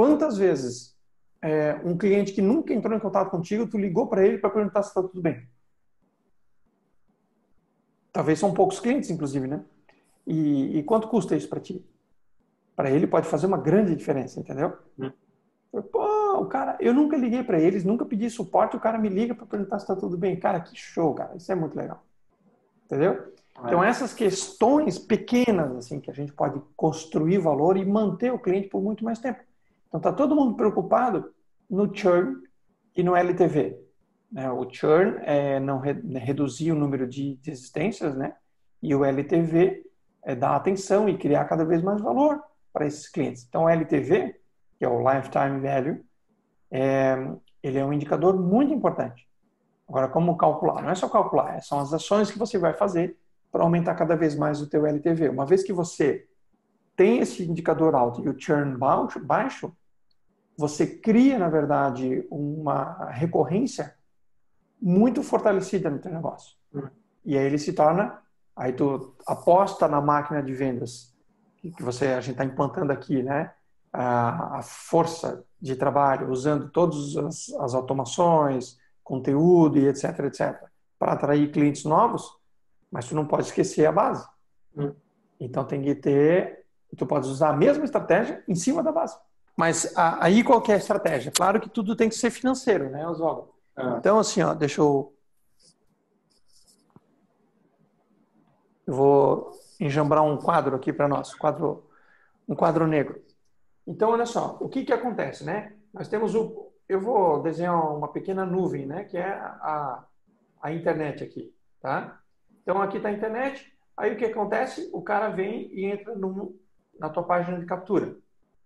quantas vezes é, um cliente que nunca entrou em contato contigo, tu ligou para ele para perguntar se está tudo bem? Talvez são poucos clientes, inclusive, né? E, e quanto custa isso para ti? Para ele pode fazer uma grande diferença, entendeu? Hum. Pô, o cara, eu nunca liguei para eles, nunca pedi suporte, o cara me liga para perguntar se está tudo bem. Cara, que show, cara, isso é muito legal. Entendeu? É. Então, essas questões pequenas, assim, que a gente pode construir valor e manter o cliente por muito mais tempo. Então, está todo mundo preocupado no churn e no LTV. Né? O churn é não re reduzir o número de desistências, né? E o LTV é dar atenção e criar cada vez mais valor para esses clientes. Então, o LTV que é o Lifetime Value, é, ele é um indicador muito importante. Agora, como calcular? Não é só calcular, é, são as ações que você vai fazer para aumentar cada vez mais o teu LTV. Uma vez que você tem esse indicador alto e o churn baixo, você cria, na verdade, uma recorrência muito fortalecida no teu negócio. E aí ele se torna, aí tu aposta na máquina de vendas que você a gente está implantando aqui, né? a, a força de trabalho, usando todas as, as automações, conteúdo e etc, etc, para atrair clientes novos, mas tu não pode esquecer a base. Hum. Então tem que ter, tu pode usar a mesma estratégia em cima da base. Mas a, aí qual é a estratégia? Claro que tudo tem que ser financeiro, né, Oswaldo? Ah. Então assim, ó, deixa eu eu vou enjambrar um quadro aqui para nós, quadro, um quadro negro. Então, olha só, o que, que acontece, né? Nós temos o. Eu vou desenhar uma pequena nuvem, né? Que é a, a internet aqui, tá? Então, aqui está a internet. Aí, o que acontece? O cara vem e entra no, na tua página de captura.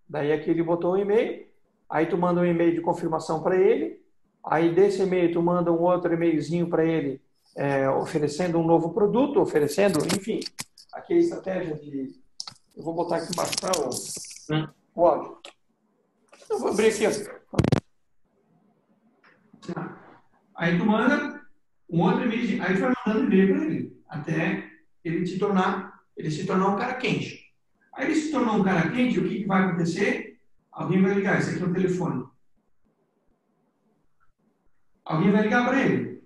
Daí, aqui ele botou um e-mail. Aí, tu manda um e-mail de confirmação para ele. Aí, desse e-mail, tu manda um outro e-mailzinho para ele é, oferecendo um novo produto, oferecendo, enfim, aqui a estratégia de. Eu vou botar aqui embaixo para o. Hum o áudio. Eu vou abrir aqui. Aí tu manda um outro e-mail, aí tu vai mandando e-mail para ele, até ele se tornar, ele se tornar um cara quente. Aí ele se tornou um cara quente, o que, que vai acontecer? Alguém vai ligar, esse aqui é o telefone. Alguém vai ligar para ele.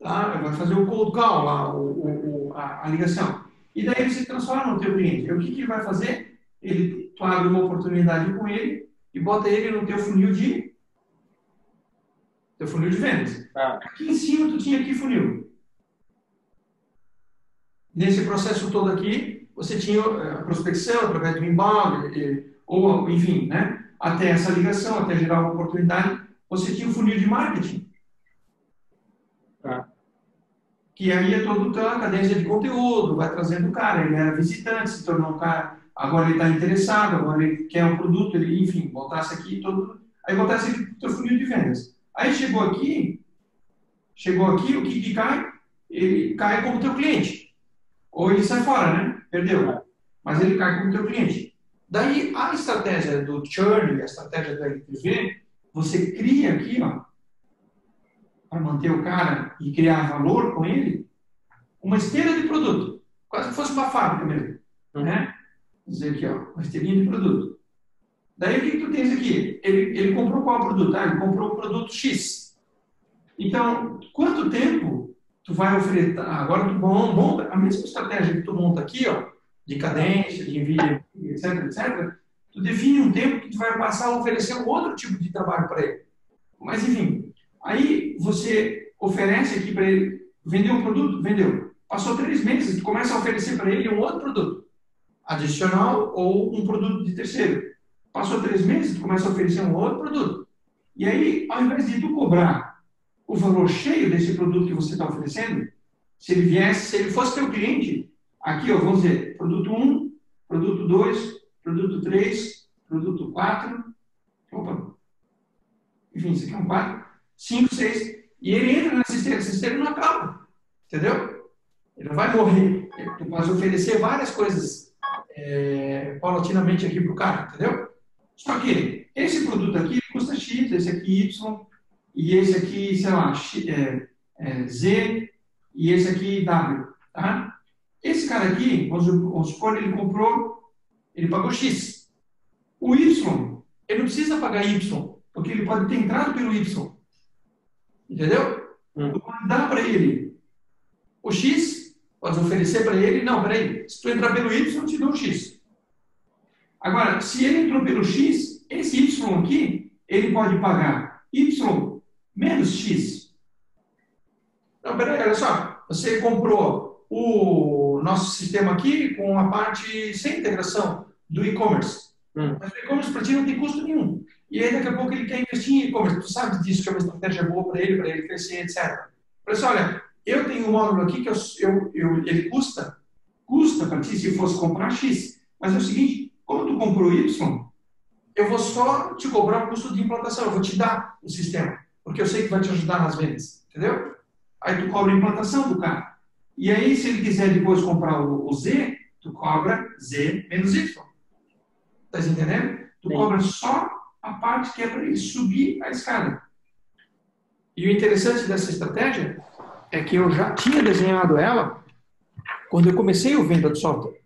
Tá? Vai fazer o cold call lá, o, o, a, a, ligação. E daí ele se transforma no teu cliente. E o que, que ele vai fazer? Ele tu abre uma oportunidade com ele e bota ele no teu funil de teu funil de vendas. Ah. Aqui em cima tu tinha aqui funil. Nesse processo todo aqui, você tinha eh, a prospecção através do inbound, ou enfim, né? Até essa ligação, até gerar uma oportunidade, você tinha o funil de marketing. Ah. Que aí é toda a cadência de conteúdo, vai trazendo o cara, ele era visitante, se tornou um cara agora ele está interessado, agora ele quer um produto, ele, enfim, botasse aqui todo. Aí botasse aqui o funil de vendas. Aí chegou aqui, chegou aqui, o que, que cai? Ele cai como teu cliente. Ou ele sai fora, né? Perdeu. Mas ele cai como teu cliente. Daí a estratégia do churn, a estratégia do LTV, você cria aqui, ó, para manter o cara e criar valor com ele, uma esteira de produto, quase que fosse uma fábrica mesmo, né? dizer aqui, ó, uma esteirinha de produto. Daí o que, que tu tens aqui? Ele, ele comprou qual produto? Ah, ele comprou o produto X. Então, quanto tempo tu vai oferecer? Ah, agora tu monta a mesma estratégia que tu monta aqui, ó, de cadência, de envio, etc, etc. Tu define um tempo que tu vai passar a oferecer um outro tipo de trabalho para ele. Mas enfim, aí você oferece aqui para ele, vendeu um produto, vendeu. Passou três meses, tu começa a oferecer para ele um outro produto adicional ou um produto de terceiro. Passou três meses, tu começa a oferecer um outro produto. E aí, ao invés de tu cobrar o valor cheio desse produto que você está oferecendo, se ele viesse, se ele fosse teu cliente, aqui, ó, vamos dizer, produto 1, produto 2, produto 3, produto 4, opa, enfim, isso aqui é um 4, 5, 6, e ele entra nessa esteira, essa esteira não acaba, entendeu? Ele vai morrer. Tu pode oferecer várias coisas é, paulatinamente aqui para o cara, entendeu? Só que esse produto aqui custa X, esse aqui Y, e esse aqui, sei lá, é, é, Z, e esse aqui W, tá? Esse cara aqui, vamos supor, ele comprou, ele pagou X. O Y, ele não precisa pagar Y, porque ele pode ter entrado pelo Y. Entendeu? Hum. Tu pode dar para ele o X, pode oferecer para ele, não, peraí, se tu entrar pelo Y, eu te dou o X. Agora, se ele entrou pelo X, esse Y aqui, ele pode pagar Y menos X. Não, peraí, olha só, você comprou o nosso sistema aqui com a parte sem integração do e-commerce. Hum. Mas o e-commerce para ti não tem custo nenhum. E aí, daqui a pouco, ele quer investir em e-commerce. Tu sabe disso, que é uma estratégia boa para ele, para ele crescer, etc. Falei assim, olha, eu tenho um módulo aqui que eu, eu, eu- ele custa, custa para ti se fosse comprar X. Mas é o seguinte, como tu comprou Y, eu vou só te cobrar o custo de implantação, eu vou te dar o sistema, porque eu sei que vai te ajudar nas vendas, entendeu? Aí tu cobra a implantação do cara. E aí, se ele quiser depois comprar o, o Z, tu cobra Z menos Y. Tá entendendo? Tu Sim. cobra só a parte que é para ele subir a escada. E o interessante dessa estratégia é que eu já tinha desenhado ela quando eu comecei o venda do software.